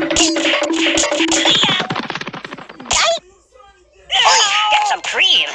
Get some cream.